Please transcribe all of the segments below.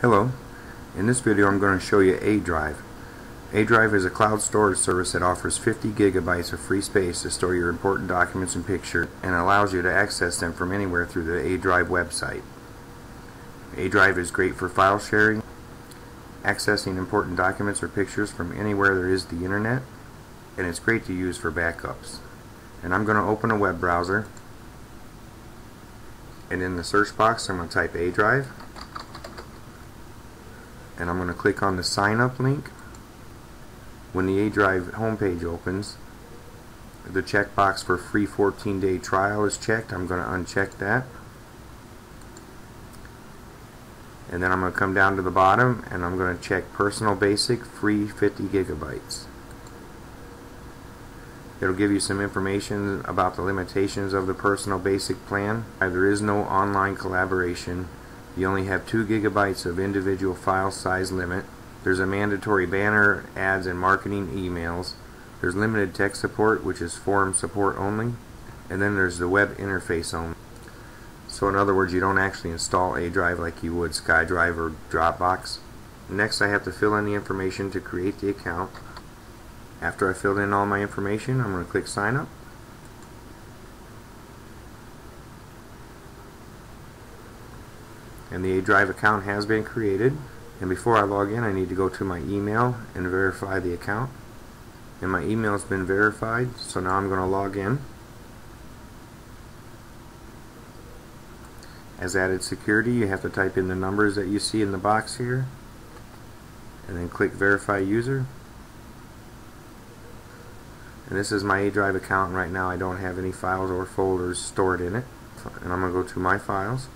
Hello, in this video I'm going to show you Adrive. A Drive is a cloud storage service that offers 50 gigabytes of free space to store your important documents and pictures and allows you to access them from anywhere through the Adrive website. Adrive is great for file sharing, accessing important documents or pictures from anywhere there is the internet, and it's great to use for backups. And I'm going to open a web browser and in the search box I'm going to type Adrive and I'm going to click on the sign up link when the Adrive homepage opens the checkbox for free 14 day trial is checked I'm going to uncheck that and then I'm going to come down to the bottom and I'm going to check personal basic free 50 gigabytes It'll give you some information about the limitations of the personal basic plan. There is no online collaboration. You only have 2 gigabytes of individual file size limit. There's a mandatory banner, ads, and marketing emails. There's limited tech support, which is forum support only. And then there's the web interface only. So in other words, you don't actually install Adrive like you would SkyDrive or Dropbox. Next I have to fill in the information to create the account. After I filled in all my information, I'm going to click sign up. And the Adrive account has been created. And before I log in, I need to go to my email and verify the account. And my email has been verified, so now I'm going to log in. As added security, you have to type in the numbers that you see in the box here. And then click verify user and this is my Adrive account right now I don't have any files or folders stored in it and I'm going to go to my files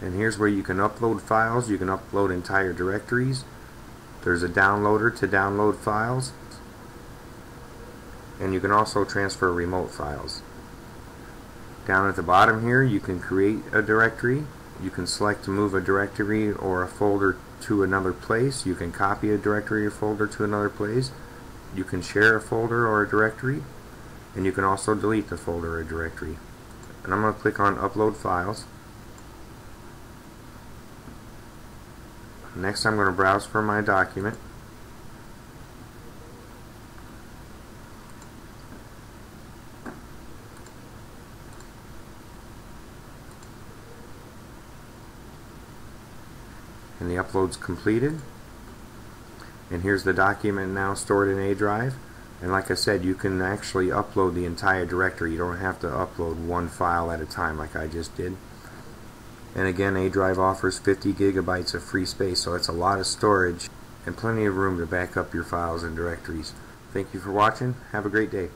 and here's where you can upload files you can upload entire directories there's a downloader to download files and you can also transfer remote files down at the bottom here you can create a directory you can select to move a directory or a folder to another place. You can copy a directory or folder to another place. You can share a folder or a directory. And you can also delete the folder or directory. And I'm going to click on Upload Files. Next I'm going to browse for my document. and the upload's completed. And here's the document now stored in Adrive. And like I said you can actually upload the entire directory. You don't have to upload one file at a time like I just did and again Adrive offers 50 gigabytes of free space so it's a lot of storage and plenty of room to back up your files and directories. Thank you for watching. Have a great day